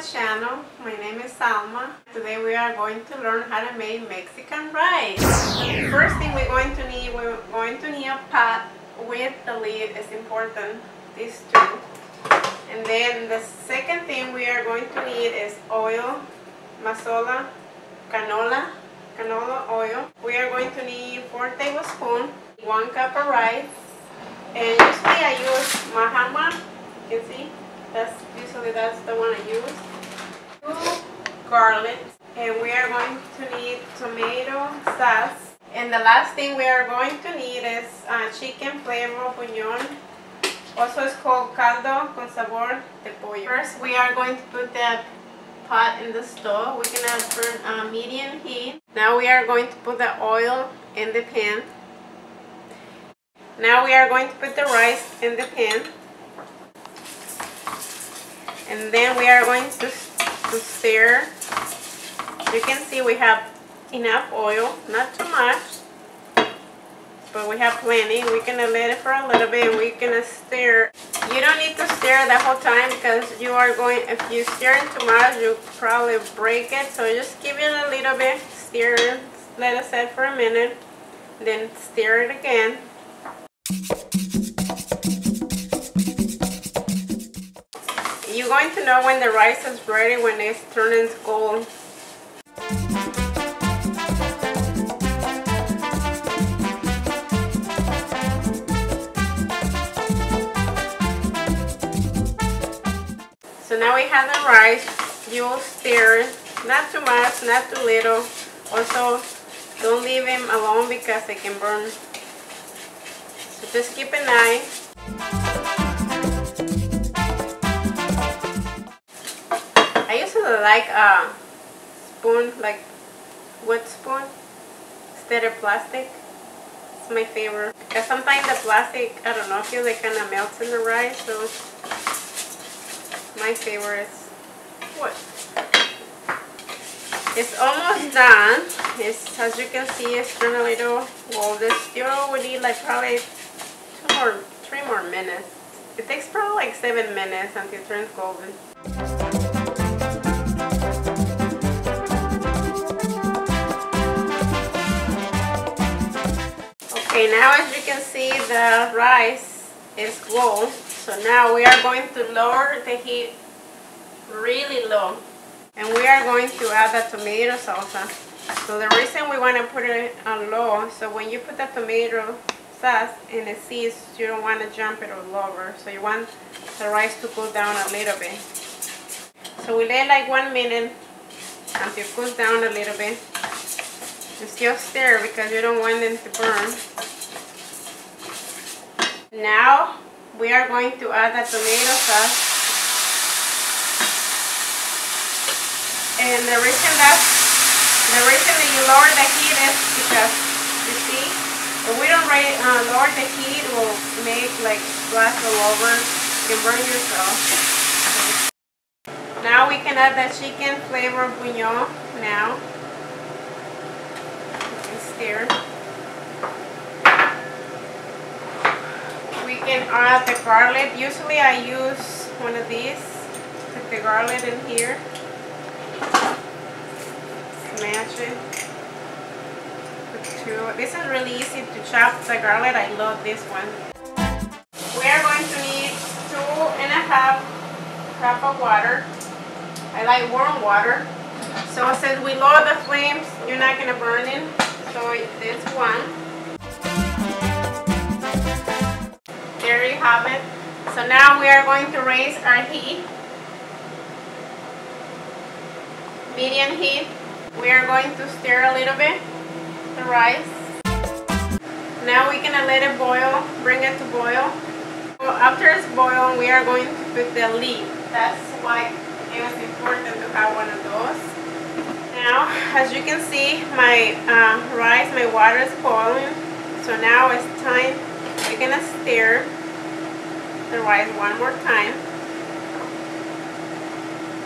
my channel. My name is Alma. Today we are going to learn how to make Mexican rice. The first thing we're going to need, we're going to need a pot with the lid. It's important, these two. And then the second thing we are going to need is oil, mazola, canola, canola oil. We are going to need 4 tablespoons, 1 cup of rice, and usually I use Mahatma, you can see, that's usually that's the one I use. Two garlic, and we are going to need tomato sauce. And the last thing we are going to need is uh, chicken flavor bouillon. Also it's called caldo con sabor de pollo. First we are going to put the pot in the stove. We're gonna put uh, medium heat. Now we are going to put the oil in the pan. Now we are going to put the rice in the pan and then we are going to, to stir you can see we have enough oil not too much but we have plenty. We're gonna let it for a little bit and we're gonna stir you don't need to stir the whole time because you are going if you stir it too much you probably break it. So just give it a little bit stir let it set for a minute then stir it again going to know when the rice is ready when it's turning gold. So now we have the rice. You will stir not too much, not too little. Also, don't leave him alone because it can burn. So just keep an eye. Like a spoon, like wood spoon instead of plastic. It's my favorite. Because sometimes the plastic, I don't know, I feel like kind of melts in the rice, so my favorite is wood. It's almost done. It's, as you can see, it's turned a little golden. Still we need like probably two more, three more minutes. It takes probably like seven minutes until it turns golden. Okay, now as you can see the rice is cold. So now we are going to lower the heat really low. And we are going to add the tomato salsa. So the reason we want to put it on low, so when you put the tomato sauce and it sees, you don't want to jump it all over. So you want the rice to cool down a little bit. So we let like one minute until it cools down a little bit. And still stir because you don't want them to burn. Now we are going to add the tomato sauce. And the reason that the reason that you lower the heat is because you see if we don't uh, lower the heat it will make like splash all over and burn yourself. Now we can add the chicken flavor bouillon now. You can stir. Can add the garlic. Usually I use one of these. Put the garlic in here. Smash it. Put two. This is really easy to chop the garlic. I love this one. We are going to need two and a half cup of water. I like warm water. So since we lower the flames, you're not going to burn it. So this one. Have it. So now we are going to raise our heat. Medium heat. We are going to stir a little bit the rice. Now we're going to let it boil, bring it to boil. After it's boiled, we are going to put the lid. That's why it was important to have one of those. Now, as you can see, my uh, rice, my water is boiling. So now it's time, we're going to stir the rice one more time.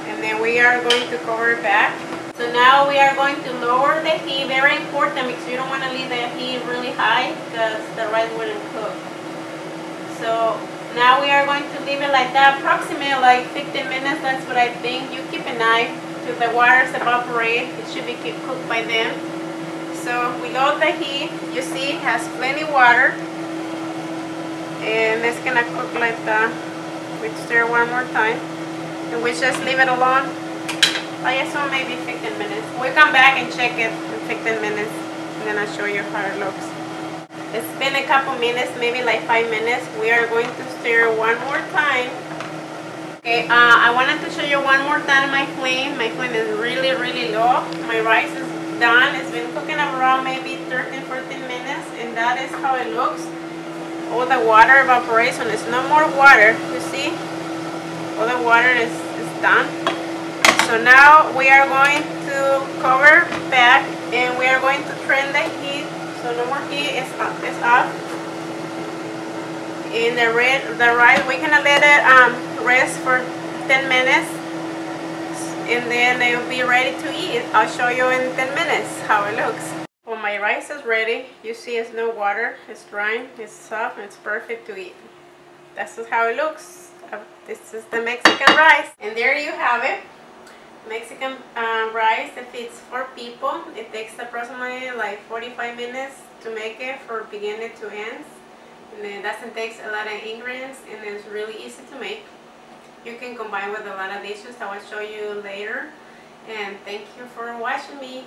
And then we are going to cover it back. So now we are going to lower the heat, very important because you don't want to leave the heat really high because the rice wouldn't cook. So Now we are going to leave it like that, approximately like 15 minutes, that's what I think. You keep an eye till the waters evaporate. It should be cooked by then. So we load the heat. You see it has plenty water. And it's gonna cook like that. We stir one more time. And we just leave it alone. I guess assume maybe 15 minutes. We'll come back and check it in 15 minutes. And then I'll show you how it looks. It's been a couple minutes, maybe like five minutes. We are going to stir one more time. Okay, uh, I wanted to show you one more time my flame. My flame is really, really low. My rice is done. It's been cooking around maybe 13, 14 minutes. And that is how it looks. All the water evaporation. There's no more water. You see? All the water is, is done. So now we are going to cover back and we are going to turn the heat. So no more heat is up. Is up. In the red, the rice, we're gonna let it um, rest for 10 minutes, and then it will be ready to eat. I'll show you in 10 minutes how it looks. My rice is ready. You see, it's no water. It's dry. It's soft. It's perfect to eat. This is how it looks. Uh, this is the Mexican rice, and there you have it. Mexican uh, rice that fits four people. It takes approximately like 45 minutes to make it from beginning to end. And it doesn't take a lot of ingredients and it's really easy to make. You can combine with a lot of dishes I will show you later. And thank you for watching me.